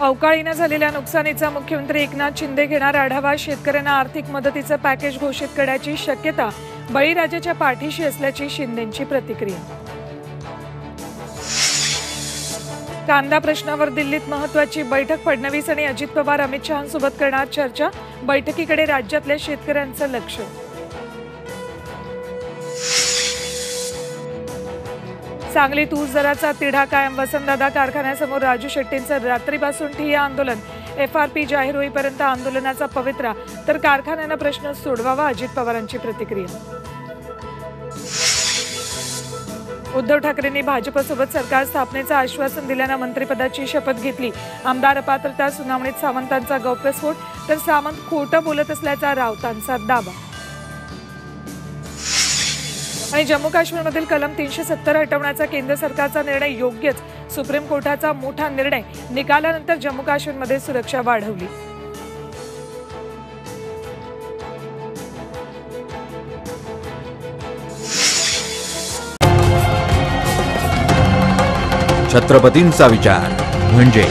अवकाळीनं झालेल्या नुकसानीचा मुख्यमंत्री एकनाथ शिंदे घेणार आढावा. शेतकऱ्यांना आर्थिक मदतीचं पॅकेज घोषित करण्याची शक्यता बळीराजाच्या पाठीशी असल्याची शिंदेंची प्रतिक्रिया. कांदा प्रश्नावर दिल्लीत महत्वाची बैठक फडणवीस आणि अजित पवार अमित शहांसोबत करणार चर्चा. बैठकीकडे राज्यातल्या शेतकऱ्यांचं लक्ष सांगलीत ऊस दराचा तिढा कायम. वसंतदादा कारखान्यासमोर राजू शेट्टींचं रात्रीपासून ठिय्या आंदोलन. एफ आर पी जाहीर होईपर्यंत आंदोलनाचा पवित्रा. तर कारखान्यानं प्रश्न सोडवावा अजित पवारांची प्रतिक्रिया. उद्धव ठाकरेंनी भाजपसोबत सरकार स्थापनेचं आश्वासन दिल्यानं मंत्रिपदाची शपथ घेतली. आमदार अपात्रता सुनावणीत सावंतांचा गौप्यस्फोट तर सावंत खोटं बोलत असल्याचा राऊतांचा दावा. आणि जम्मू काश्मीरमधील कलम तीनशे सत्तर हटवण्याचा केंद्र सरकारचा निर्णय योग्यच. सुप्रीम कोर्टाचा मोठा निर्णय निकालानंतर जम्मू काश्मीरमध्ये सुरक्षा वाढवली. छत्रपतींचा विचार म्हणजे